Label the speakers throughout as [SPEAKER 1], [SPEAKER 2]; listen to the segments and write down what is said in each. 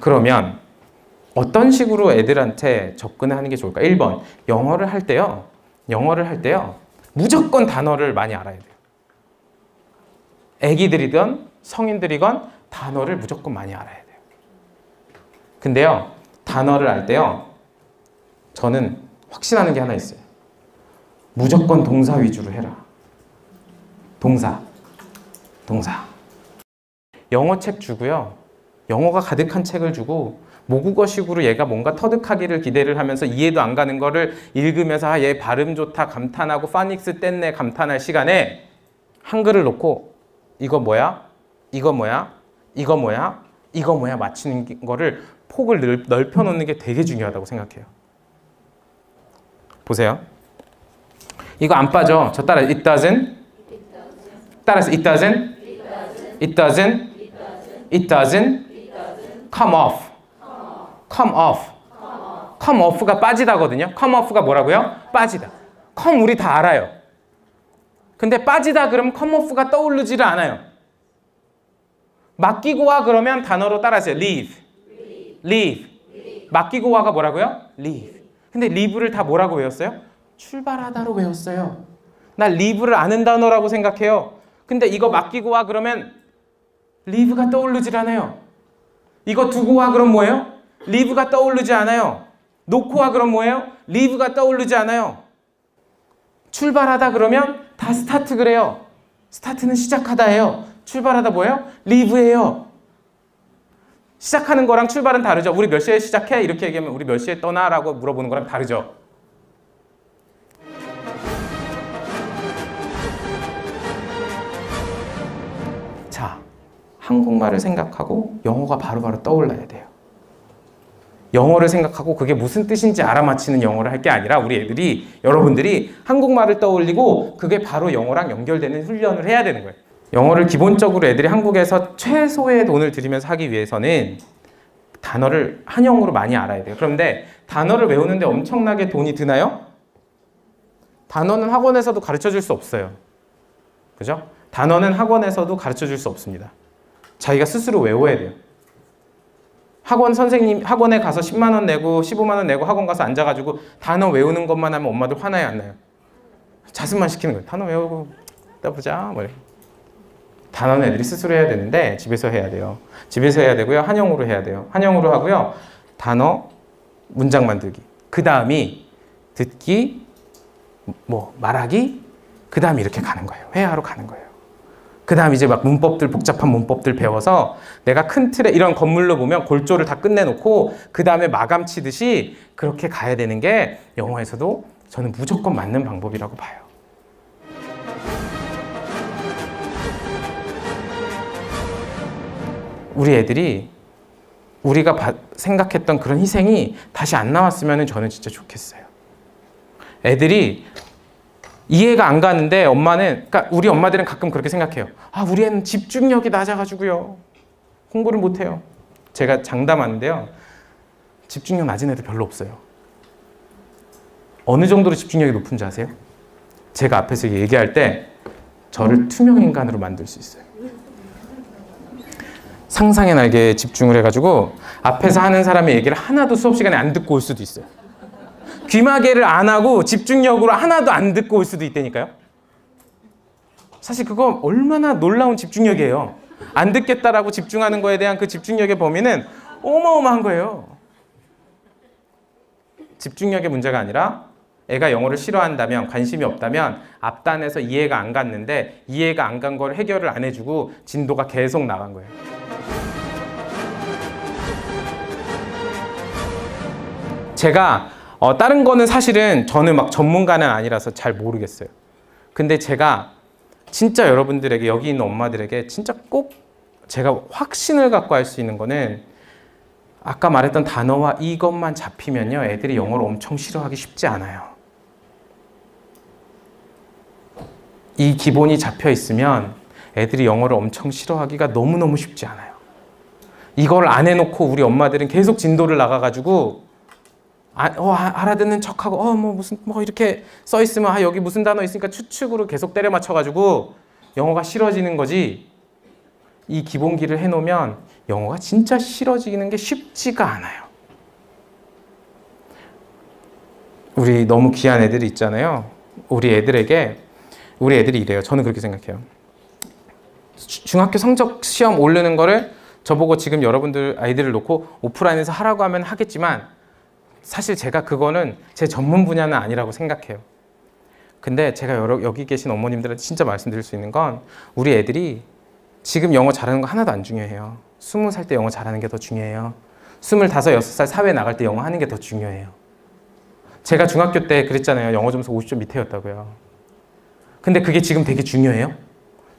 [SPEAKER 1] 그러면 어떤 식으로 애들한테 접근을 하는 게 좋을까? 1번. 영어를 할 때요. 영어를 할 때요. 무조건 단어를 많이 알아야 돼요. 애기들이든 성인들이건 단어를 무조건 많이 알아야 돼요. 근데요. 단어를 알 때요. 저는 확신하는 게 하나 있어요. 무조건 동사 위주로 해라. 동사. 동사. 영어 책 주고요. 영어가 가득한 책을 주고 모국어식으로 얘가 뭔가 터득하기를 기대를 하면서 이해도 안 가는 거를 읽으면서 아, 얘 발음 좋다 감탄하고 파닉스 뗐네 감탄할 시간에 한글을 놓고 이거 뭐야? 이거 뭐야? 이거 뭐야? 이거 뭐야? 맞히는 거를 폭을 넓혀 놓는 게 되게 중요하다고 생각해요. 보세요. 이거 안 빠져. 저 따라 it doesn't. 따라서 it doesn't. It doesn't. It doesn't. Come off. Come off. Come off가 빠지다거든요. Come off가 뭐라고요? 빠지다. come 우리 다 알아요. 근데 빠지다 그러면 come off가 떠오르지를 않아요. 맡기고 와 그러면 단어로 따라하세요. leave. leave. 맡기고 와가 뭐라고요? leave. 근데 leave를 다 뭐라고 외웠어요? 출발하다로 외웠어요. 나 leave를 아는 단어라고 생각해요. 근데 이거 맡기고 와 그러면 leave가 떠오르질 않아요. 이거 두고 와 그럼 뭐예요? leave가 떠오르지 않아요. 놓고 와 그럼 뭐예요? leave가 떠오르지 않아요. 출발하다 그러면 다 start 그래요. start는 시작하다예요. 출발하다 뭐예요? leave예요. 시작하는 거랑 출발은 다르죠. 우리 몇 시에 시작해? 이렇게 얘기하면 우리 몇 시에 떠나? 라고 물어보는 거랑 다르죠. 한국말을 생각하고 영어가 바로 바로 떠올라야 돼요. 영어를 생각하고 그게 무슨 뜻인지 알아맞히는 영어를 할 게 아니라 우리 애들이 여러분들이 한국말을 떠올리고 그게 바로 영어랑 연결되는 훈련을 해야 되는 거예요. 영어를 기본적으로 애들이 한국에서 최소의 돈을 들이면서 하기 위해서는 단어를 한영어로 많이 알아야 돼요. 그런데 단어를 외우는데 엄청나게 돈이 드나요? 단어는 학원에서도 가르쳐 줄 수 없어요. 그죠? 단어는 학원에서도 가르쳐 줄 수 없습니다. 자기가 스스로 외워야 돼요. 학원 선생님 학원에 가서 10만 원 내고 15만 원 내고 학원 가서 앉아 가지고 단어 외우는 것만 하면 엄마들 화나요 안 나요? 자습만 시키는 거예요. 단어 외우고 이따 보자 뭐 단어는 애들이 스스로 해야 되는데 집에서 해야 돼요. 집에서 해야 되고요. 한영어로 해야 돼요. 한영어로 하고요. 단어 문장 만들기. 그 다음이 듣기 뭐 말하기 그 다음 이렇게 가는 거예요. 회화로 가는 거예요. 그 다음 이제 막 문법들 복잡한 문법들 배워서 내가 큰 틀에 이런 건물로 보면 골조를 다 끝내놓고 그 다음에 마감 치듯이 그렇게 가야 되는 게 영어에서도 저는 무조건 맞는 방법이라고 봐요. 우리 애들이 우리가 바, 생각했던 그런 희생이 다시 안 나왔으면 저는 진짜 좋겠어요. 애들이 이해가 안 가는데 엄마는 그러니까 우리 엄마들은 가끔 그렇게 생각해요. 아, 우리 애는 집중력이 낮아가지고요. 공부를 못해요. 제가 장담하는데요. 집중력 낮은 애들 별로 없어요. 어느 정도로 집중력이 높은지 아세요? 제가 앞에서 얘기할 때 저를 투명 인간으로 만들 수 있어요. 상상의 날개에 집중을 해가지고 앞에서 하는 사람의 얘기를 하나도 수업 시간에 안 듣고 올 수도 있어요. 귀마개를 안 하고 집중력으로 하나도 안 듣고 올 수도 있다니까요. 사실 그거 얼마나 놀라운 집중력이에요. 안 듣겠다라고 집중하는 거에 대한 그 집중력의 범위는 어마어마한 거예요. 집중력의 문제가 아니라 애가 영어를 싫어한다면 관심이 없다면 앞단에서 이해가 안 갔는데 이해가 안 간 걸 해결을 안 해주고 진도가 계속 나간 거예요. 제가 어, 다른 거는 사실은 저는 막 전문가는 아니라서 잘 모르겠어요. 근데 제가 진짜 여러분들에게 여기 있는 엄마들에게 진짜 꼭 제가 확신을 갖고 할 수 있는 거는 아까 말했던 단어와 이것만 잡히면요 애들이 영어를 엄청 싫어하기 쉽지 않아요. 이 기본이 잡혀 있으면 애들이 영어를 엄청 싫어하기가 너무너무 쉽지 않아요. 이걸 안 해놓고 우리 엄마들은 계속 진도를 나가가지고 아, 어, 알아듣는 척하고 어 뭐 무슨 뭐 이렇게 써 있으면 아 여기 무슨 단어 있으니까 추측으로 계속 때려 맞춰 가지고 영어가 싫어지는 거지 이 기본기를 해놓으면 영어가 진짜 싫어지는 게 쉽지가 않아요. 우리 너무 귀한 애들이 있잖아요. 우리 애들에게 우리 애들이 이래요. 저는 그렇게 생각해요. 주- 중학교 성적 시험 오르는 거를 저보고 지금 여러분들 아이들을 놓고 오프라인에서 하라고 하면 하겠지만 사실 제가 그거는 제 전문 분야는 아니라고 생각해요. 근데 제가 여기 계신 어머님들한테 진짜 말씀드릴 수 있는 건 우리 애들이 지금 영어 잘하는 거 하나도 안 중요해요. 스무 살 때 영어 잘하는 게 더 중요해요. 스물다섯, 여섯 살 사회 나갈 때 영어 하는 게 더 중요해요. 제가 중학교 때 그랬잖아요. 영어 점수 50점 밑에였다고요. 근데 그게 지금 되게 중요해요?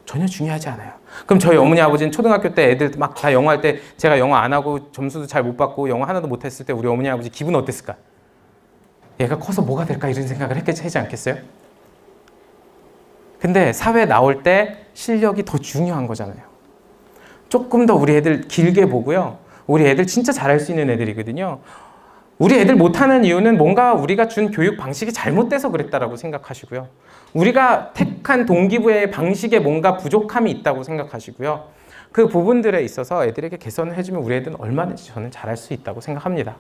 [SPEAKER 1] 전혀 중요하지 않아요. 그럼 저희 어머니 아버지는 초등학교 때 애들 막 다 영어 할 때 제가 영어 안 하고 점수도 잘 못 받고 영어 하나도 못 했을 때 우리 어머니 아버지 기분 어땠을까? 얘가 커서 뭐가 될까 이런 생각을 했겠지 하지 않겠어요? 근데 사회 나올 때 실력이 더 중요한 거잖아요. 조금 더 우리 애들 길게 보고요. 우리 애들 진짜 잘할 수 있는 애들이거든요. 우리 애들 못하는 이유는 뭔가 우리가 준 교육 방식이 잘못돼서 그랬다라고 생각하시고요. 우리가 택한 동기부의 방식에 뭔가 부족함이 있다고 생각하시고요. 그 부분들에 있어서 애들에게 개선을 해주면 우리 애들은 얼마든지 저는 잘할 수 있다고 생각합니다.